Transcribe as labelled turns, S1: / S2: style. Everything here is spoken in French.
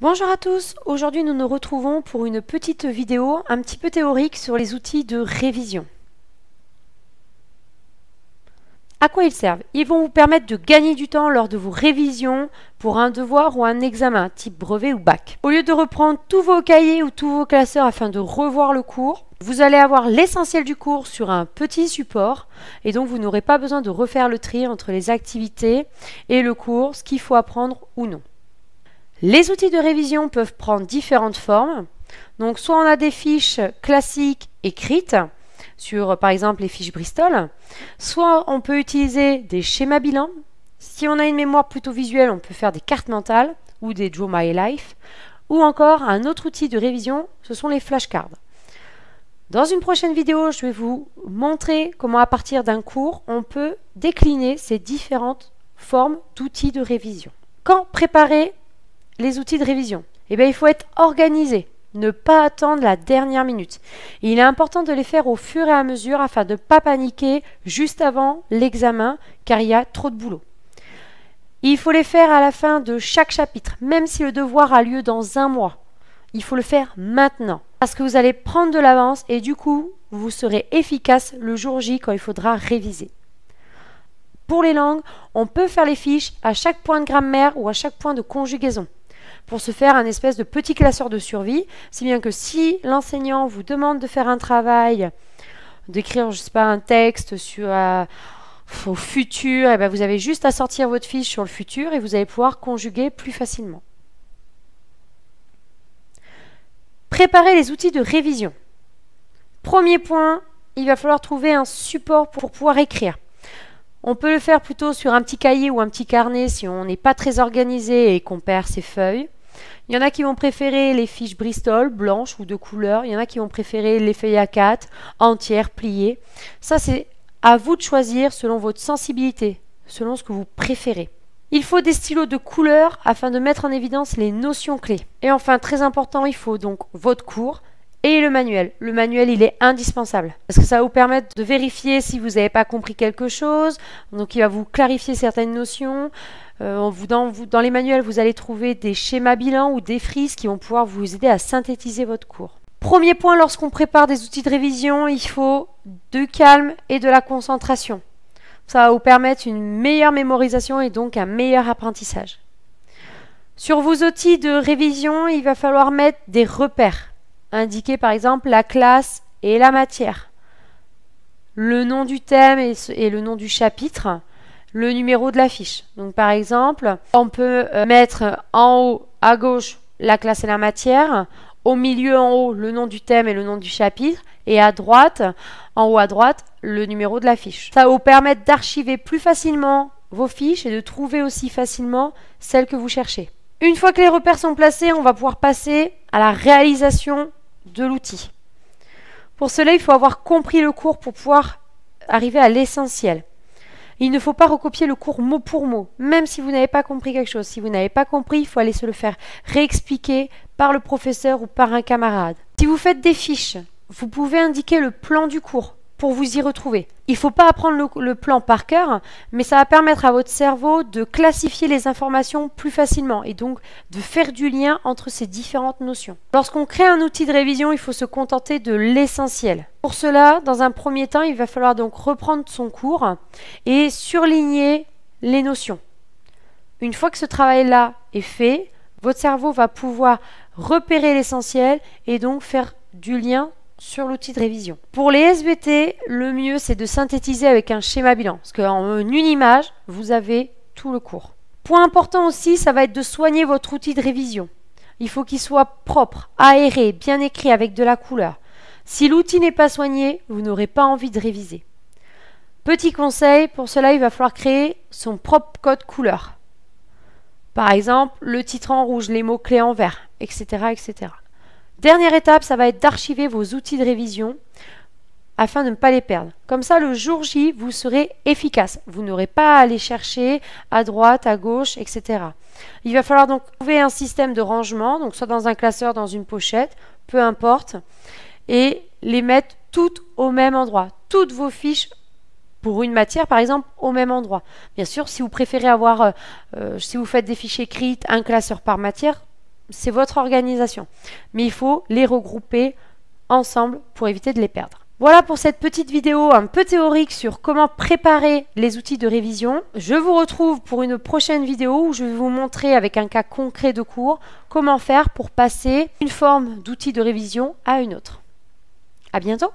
S1: Bonjour à tous, aujourd'hui nous nous retrouvons pour une petite vidéo un petit peu théorique sur les outils de révision. À quoi ils servent? Ils vont vous permettre de gagner du temps lors de vos révisions pour un devoir ou un examen, type brevet ou bac. Au lieu de reprendre tous vos cahiers ou tous vos classeurs afin de revoir le cours, vous allez avoir l'essentiel du cours sur un petit support et donc vous n'aurez pas besoin de refaire le tri entre les activités et le cours, ce qu'il faut apprendre ou non. Les outils de révision peuvent prendre différentes formes. Donc soit on a des fiches classiques écrites, sur par exemple les fiches Bristol. Soit on peut utiliser des schémas bilans. Si on a une mémoire plutôt visuelle, on peut faire des cartes mentales ou des Draw My Life. Ou encore un autre outil de révision, ce sont les flashcards. Dans une prochaine vidéo, je vais vous montrer comment à partir d'un cours, on peut décliner ces différentes formes d'outils de révision. Quand préparer les outils de révision Eh bien, il faut être organisé ne pas attendre la dernière minute. il est important de les faire au fur et à mesure afin de ne pas paniquer juste avant l'examen car il y a trop de boulot. Il faut les faire à la fin de chaque chapitre, même si le devoir a lieu dans un mois. Il faut le faire maintenant parce que vous allez prendre de l'avance et du coup, vous serez efficace le jour J quand il faudra réviser. Pour les langues, on peut faire les fiches à chaque point de grammaire ou à chaque point de conjugaison pour se faire un espèce de petit classeur de survie, si bien que si l'enseignant vous demande de faire un travail, d'écrire, je sais pas, un texte sur euh, au futur, eh ben vous avez juste à sortir votre fiche sur le futur et vous allez pouvoir conjuguer plus facilement. Préparer les outils de révision. Premier point, il va falloir trouver un support pour pouvoir écrire. On peut le faire plutôt sur un petit cahier ou un petit carnet si on n'est pas très organisé et qu'on perd ses feuilles. Il y en a qui vont préférer les fiches Bristol, blanches ou de couleur. Il y en a qui vont préférer les feuilles A4, entières, pliées. Ça, c'est à vous de choisir selon votre sensibilité, selon ce que vous préférez. Il faut des stylos de couleur afin de mettre en évidence les notions clés. Et enfin, très important, il faut donc votre cours et le manuel. Le manuel, il est indispensable parce que ça va vous permettre de vérifier si vous n'avez pas compris quelque chose. Donc, il va vous clarifier certaines notions. Euh, dans, les manuels, vous allez trouver des schémas bilans ou des frises qui vont pouvoir vous aider à synthétiser votre cours. Premier point, lorsqu'on prépare des outils de révision, il faut du calme et de la concentration. Ça va vous permettre une meilleure mémorisation et donc un meilleur apprentissage. Sur vos outils de révision, il va falloir mettre des repères. Indiquer par exemple la classe et la matière. Le nom du thème et le nom du chapitre le numéro de la fiche. Donc par exemple, on peut euh, mettre en haut à gauche la classe et la matière, au milieu en haut le nom du thème et le nom du chapitre, et à droite, en haut à droite, le numéro de la fiche. Ça va vous permettre d'archiver plus facilement vos fiches et de trouver aussi facilement celles que vous cherchez. Une fois que les repères sont placés, on va pouvoir passer à la réalisation de l'outil. Pour cela, il faut avoir compris le cours pour pouvoir arriver à l'essentiel. Il ne faut pas recopier le cours mot pour mot, même si vous n'avez pas compris quelque chose. Si vous n'avez pas compris, il faut aller se le faire réexpliquer par le professeur ou par un camarade. Si vous faites des fiches, vous pouvez indiquer le plan du cours pour vous y retrouver. Il ne faut pas apprendre le, plan par cœur, mais ça va permettre à votre cerveau de classifier les informations plus facilement et donc de faire du lien entre ces différentes notions. Lorsqu'on crée un outil de révision, il faut se contenter de l'essentiel. Pour cela, dans un premier temps, il va falloir donc reprendre son cours et surligner les notions. Une fois que ce travail-là est fait, votre cerveau va pouvoir repérer l'essentiel et donc faire du lien sur l'outil de révision. Pour les SVT, le mieux c'est de synthétiser avec un schéma bilan, parce qu'en une image, vous avez tout le cours. Point important aussi, ça va être de soigner votre outil de révision. Il faut qu'il soit propre, aéré, bien écrit avec de la couleur. Si l'outil n'est pas soigné, vous n'aurez pas envie de réviser. Petit conseil, pour cela, il va falloir créer son propre code couleur. Par exemple, le titre en rouge, les mots-clés en vert, etc., etc. Dernière étape, ça va être d'archiver vos outils de révision afin de ne pas les perdre. Comme ça, le jour J, vous serez efficace. Vous n'aurez pas à aller chercher à droite, à gauche, etc. Il va falloir donc trouver un système de rangement, donc soit dans un classeur, dans une pochette, peu importe, et les mettre toutes au même endroit. Toutes vos fiches pour une matière, par exemple, au même endroit. Bien sûr, si vous préférez avoir, euh, euh, si vous faites des fiches écrites, un classeur par matière, c'est votre organisation. Mais il faut les regrouper ensemble pour éviter de les perdre. Voilà pour cette petite vidéo un peu théorique sur comment préparer les outils de révision. Je vous retrouve pour une prochaine vidéo où je vais vous montrer avec un cas concret de cours comment faire pour passer une forme d'outil de révision à une autre. À bientôt